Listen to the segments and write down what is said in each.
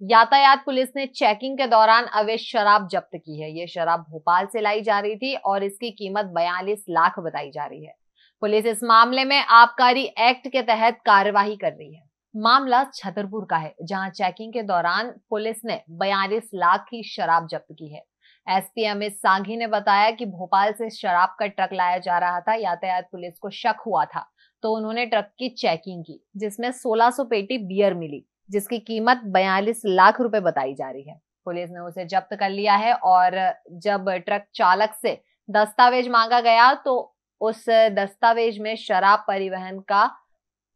यातायात पुलिस ने चेकिंग के दौरान अवैध शराब जब्त की है। ये शराब भोपाल से लाई जा रही थी और इसकी कीमत बयालीस लाख बताई जा रही है। पुलिस इस मामले में आबकारी एक्ट के तहत कार्यवाही कर रही है। मामला छतरपुर का है, जहाँ चेकिंग के दौरान पुलिस ने बयालीस लाख की शराब जब्त की है। एसपी अमित सांघी ने बताया कि भोपाल से शराब का ट्रक लाया जा रहा था, यातायात पुलिस को शक हुआ था तो उन्होंने ट्रक की चेकिंग की, जिसमें 1600 पेटी बियर मिली। जिसकी कीमत बयालीस लाख रुपए बताई जा रही है। पुलिस ने उसे जब्त कर लिया है और जब ट्रक चालक से दस्तावेज़ मांगा गया तो उस दस्तावेज़ में शराब परिवहन का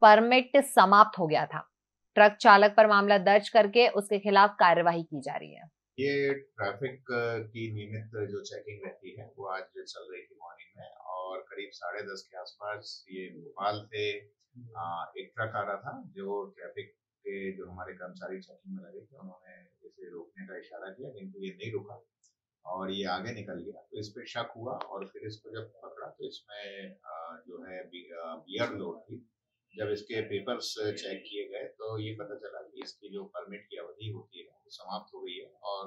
परमिट समाप्त हो गया था। ट्रक चालक पर मामला दर्ज करके उसके खिलाफ कार्यवाही की जा रही है। ये ट्रैफ़िक की नियमित जो चेकिंग रहती है वो आज चल रही थी मॉर्निंग में और करीब साढ़े दस के आसपास ये भोपाल से एक ट्रक आ रहा था जो ट्रैफ़िक कर्मचारी चेकिंग में लगे थे उन्होंने इसे रोकने का इशारा किया, किंतु ये नहीं रुका। और ये आगे निकल गया। तो इस पर शक हुआ और फिर इसको जब पकड़ा तो इसमें जो है बियर लोड थी। जब इसके पेपर्स चेक किए गए तो ये पता चला कि इसकी जो परमिट की अवधि होती है, वो समाप्त हो गई है और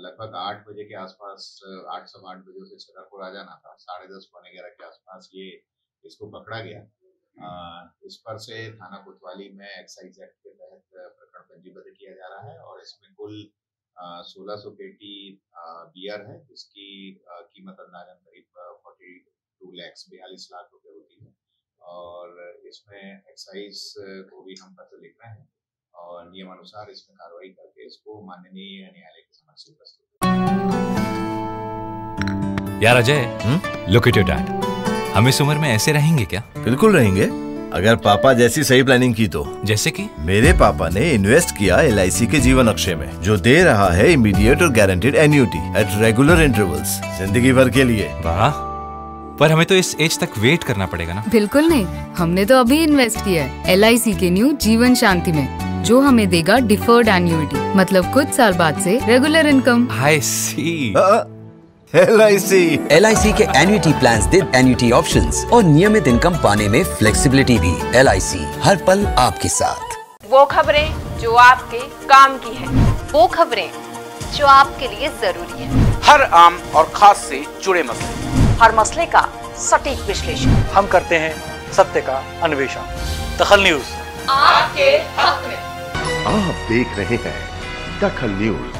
लगभग आठ बजे के आसपास, आठ सवा आठ बजे उसे छतरपुर आ जाना था। साढ़े दस पौने ग्यारह के आसपास ये इसको पकड़ा गया। इस पर से थाना कोतवाली में एक्साइज एक्ट के तहत प्रकरण पंजीबद्ध किया जा रहा है और इसमें कुल सोलह सौ पेटी बियर है, जिसकी कीमत अंदाजन करीब फोर्टी टू लैक्स बयालीस लाख रुपए होती है। और इसमें एक्साइज को भी हम पत्र लिख रहे हैं और नियमानुसार इसमें कार्रवाई करके इसको माननीय न्यायालय के समक्ष प्रस्तुत यार Ajay look at your dad हम इस उम्र में ऐसे रहेंगे क्या? बिल्कुल रहेंगे। अगर पापा जैसी सही प्लानिंग की तो। जैसे कि? मेरे पापा ने इन्वेस्ट किया एलआईसी के जीवन अक्षय में जो दे रहा है इमीडिएट और guaranteed annuity at regular intervals ज़िंदगी भर के लिए। वाह। पर हमें तो इस एज तक वेट करना पड़ेगा ना। बिल्कुल नहीं। हमने तो अभी इन्वेस्ट किया है LIC के न्यू जीवन शांति में जो हमें देगा डिफर्ड एन्यूटी मतलब कुछ साल बाद से regular income I C L I C L I C के एन्यूटी प्लान दे एन्यूटी ऑप्शन और नियमित इनकम पाने में फ्लेक्सिबिलिटी भी। एल आई सी हर पल आपके साथ। वो खबरें जो आपके काम की है। वो खबरें जो आपके लिए ज़रूरी है। हर आम और खास से जुड़े मसले। हर मसले का सटीक विश्लेषण। हम करते हैं सत्य का अन्वेषण। दखल न्यूज़। आपके हक में। आप देख रहे हैं दखल न्यूज़।